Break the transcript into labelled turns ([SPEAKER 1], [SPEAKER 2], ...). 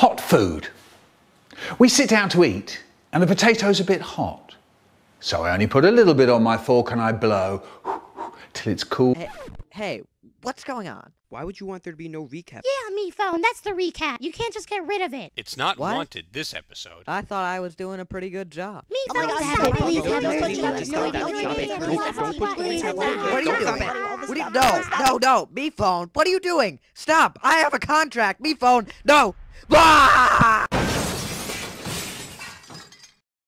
[SPEAKER 1] Hot food. We sit down to eat and the potato's a bit hot. So I only put a little bit on my fork and I blow till it's cool.
[SPEAKER 2] Hey, hey, what's going on?
[SPEAKER 3] Why would you want there to be no recap?
[SPEAKER 4] Yeah, Mephone. That's the recap. You can't just get rid of it.
[SPEAKER 5] It's not
[SPEAKER 2] What?
[SPEAKER 5] wanted this episode.
[SPEAKER 2] I thought I was doing a pretty good job.
[SPEAKER 4] Me
[SPEAKER 6] Oh my
[SPEAKER 4] phone.
[SPEAKER 6] God,
[SPEAKER 4] stop
[SPEAKER 6] stop
[SPEAKER 4] it,
[SPEAKER 6] it,
[SPEAKER 4] please. Have
[SPEAKER 6] recap.
[SPEAKER 4] no,
[SPEAKER 6] What
[SPEAKER 4] no,
[SPEAKER 2] What are you doing?
[SPEAKER 4] No,
[SPEAKER 2] What are you, no, no, no, Mephone. What are you doing? Stop! I have a contract. Mephone. No. Ah!